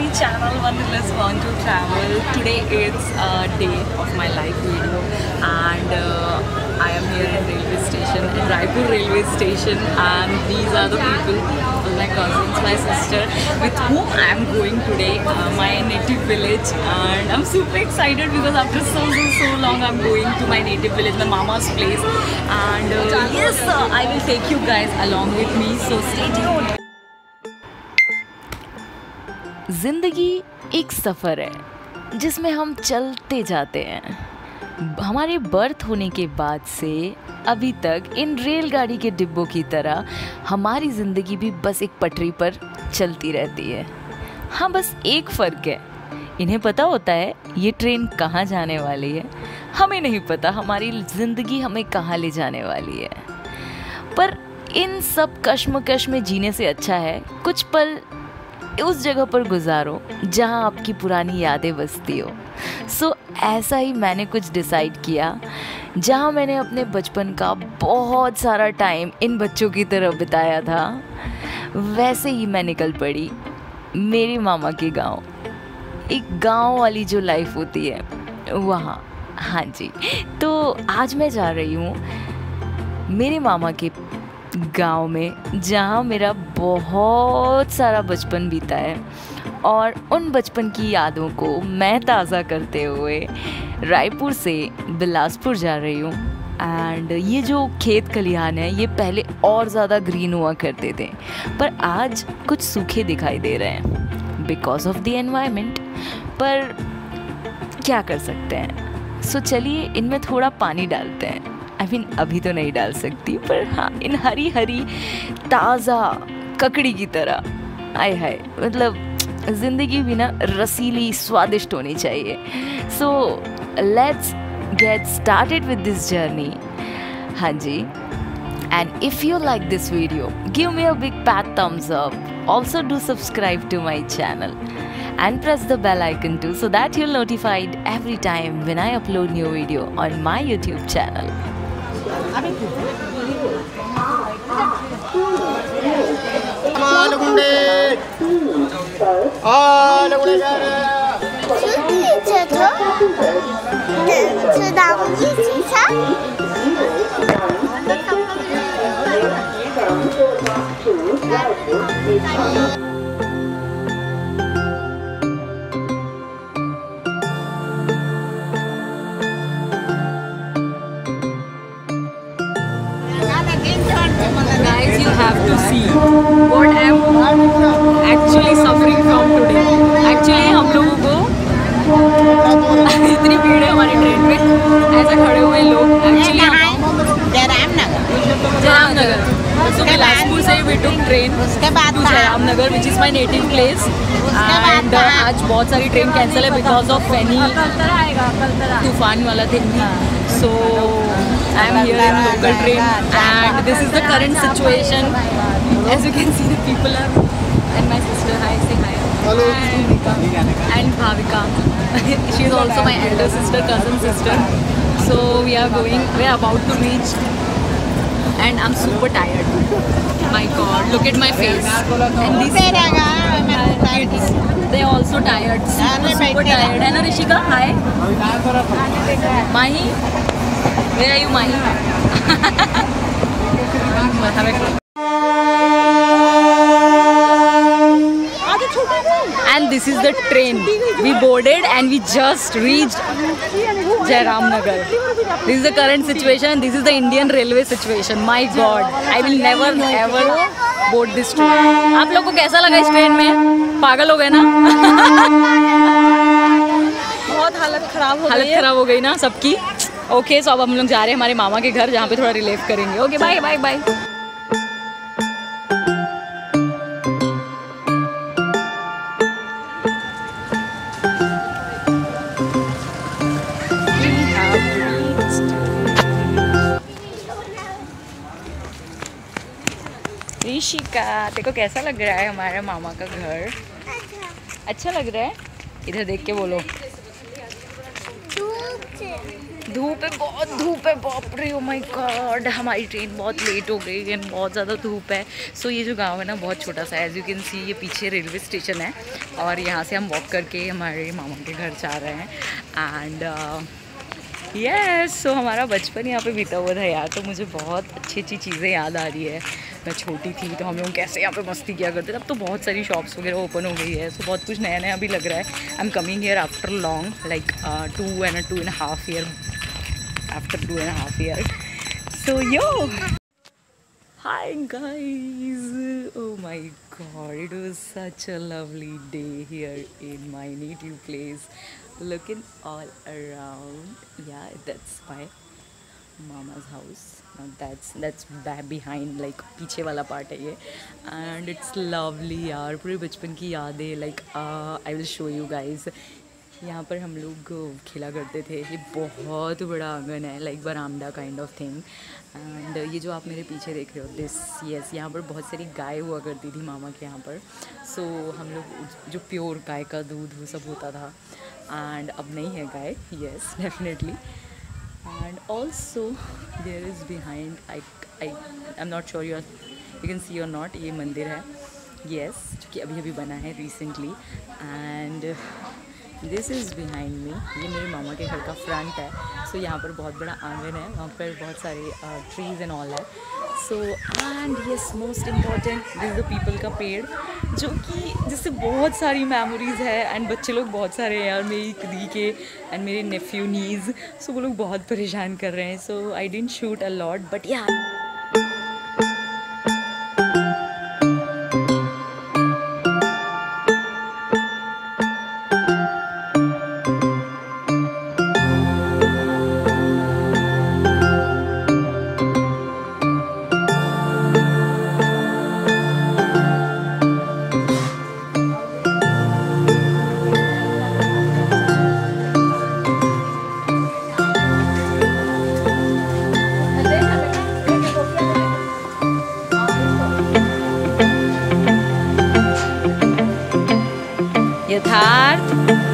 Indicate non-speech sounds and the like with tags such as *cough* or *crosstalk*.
my channel one is Born to Travel. Today it's a day of my life video and uh, I am here in railway station, in Raipur railway station and these are the people, my cousins, my sister with whom I am going today, uh, my native village and I'm super excited because after so so so long I'm going to my native village, my mama's place and uh, yes I will take you guys along with me so stay tuned. ज़िंदगी एक सफ़र है, जिसमें हम चलते जाते हैं। हमारे birth होने के बाद से अभी तक इन रेलगाड़ी के डिब्बों की तरह हमारी ज़िंदगी भी बस एक पटरी पर चलती रहती है। हाँ बस एक फ़र्क है। इन्हें पता होता है, ये ट्रेन कहाँ जाने वाली है। हमें नहीं पता हमारी ज़िंदगी हमें कहाँ ले जाने वाली है। पर इन सब कश्मकश में जीने से अच्छा है, कुछ पल उस जगह पर गुजारो जहाँ आपकी पुरानी यादें बसती हो। सो so, ऐसा ही मैंने कुछ डिसाइड किया जहाँ मैंने अपने बचपन का बहुत सारा टाइम इन बच्चों की तरह बिताया था। वैसे ही मैं निकल पड़ी मेरी मामा के गाँव। एक गाँव वाली जो लाइफ होती है वहाँ। हाँ जी तो आज मैं जा रही हूँ मेरे मामा के गाँव में जहाँ मेरा बहुत सारा बचपन बीता है। और उन बचपन की यादों को मैं ताज़ा करते हुए रायपुर से बिलासपुर जा रही हूँ। एंड ये जो खेत खलिहान है ये पहले और ज़्यादा ग्रीन हुआ करते थे। पर आज कुछ सूखे दिखाई दे रहे हैं। बिकॉज़ ऑफ़ द एनवायरमेंट पर क्या कर सकते हैं? सो so, चलिए इनमें थोड़ा पानी डालते हैं। आई I मीन mean, अभी तो नहीं डाल सकती पर हाँ इन हरी हरी ताज़ा ककड़ी की तरह। आय हाय मतलब ज़िंदगी भी ना रसीली स्वादिष्ट होनी चाहिए। So let's get started with this journey हाँ जी। And if you like this video give me a big fat thumbs up also do subscribe to my channel and press the bell icon too so that you're notified every time when I upload new video on my YouTube channel. 아, 주디 제조? 주나무기 지사? 나 have to see what I'm actually suffering from today. Actually हम लोगों को इतनी भीड़ है हमारी train में ऐसा खड़े हुए लोग एक्चुअली जयरामनगर so बिलासपुर से we took train उसके बाद is my native place and uh, आज बहुत सारी ट्रेन कैंसिल है बिकॉज़ ऑफ़ फैनी तूफ़ान वाला thing so I'm here in local train and this is the current situation. As you can see the people are and my sister, hi, say hi. Hello. And, and Bhavika. *laughs* She's also my elder sister, cousin sister. So we are going, we are about to reach and I'm super tired. My god, look at my face. And these kids, they're also tired, super, super tired. Hello, Rishika, hi. Mahi. Where are you, Mahi? and this is the train we boarded and we just reached Jairamnagar. This is the current situation. This is the Indian railway situation. My God, I will never ever board this train. आप लोग को कैसा लगा इस train में पागल हो गए ना बहुत हालत खराब हो हालत गई है खराब हो गई ना सबकी ओके सो अब हम लोग जा रहे हैं हमारे मामा के घर, जहाँ पे थोड़ा रिलीफ करेंगे। Okay bye bye bye Rishika, देखो कैसा लग रहा है हमारे मामा का घर? अच्छा लग रहा है? इधर देख के बोलो। धूप है बहुत धूप है बाप रे ओ माय गॉड हमारी ट्रेन बहुत लेट हो गई है बहुत ज़्यादा धूप है। सो so, ये जो गाँव है ना बहुत छोटा सा एज यू कैन सी ये पीछे रेलवे स्टेशन है और यहाँ से हम वॉक करके हमारे मामा के घर जा रहे हैं। एंड यस सो हमारा बचपन यहाँ पे बीता हुआ था यार तो मुझे बहुत अच्छी अच्छी चीज़ें याद आ रही है। मैं छोटी थी तो हम लोग कैसे यहाँ पे मस्ती किया करते थे। अब तो बहुत सारी शॉप्स वगैरह ओपन हो गई है सो बहुत कुछ नया नया भी लग रहा है। I am coming here after long like two and two and half year After two and half year so yo Hi guys! Oh my god, it was such a lovely day here in my native place. Looking all around. Yeah, that's my mama's house. Now that's that's back behind like पीछे वाला part है ये and it's lovely यार पूरे बचपन की यादें like uh, I will show you guys यहाँ पर हम लोग खेला करते थे। ये बहुत बड़ा आँगन है लाइक बरामदा काइंड ऑफ़ थिंग एंड ये जो आप मेरे पीछे देख रहे हो दिस यस यहाँ पर बहुत सारी गाय हुआ करती थी मामा के यहाँ पर। सो so, हम लोग जो प्योर गाय का दूध वो सब होता था। एंड अब नहीं है गाय yes definitely and also there is behind I I I am not sure your you can see your not ये मंदिर है। येस yes, जो कि अभी अभी बना है recently and this is behind me ये मेरे मामा के घर का फ्रंट है. सो so, यहाँ पर बहुत बड़ा आँगन है. वहाँ पर बहुत सारे ट्रीज़ एंड ऑल है. So and yes most important this the people का पेड़ जो कि जिससे बहुत सारी मेमोरीज़ है. एंड बच्चे लोग बहुत सारे हैं और मेरी दी के एंड मेरे नेफ्यू नीज़ सो वो लोग बहुत परेशान कर रहे हैं. So I don't shoot a lot but या यथार्थ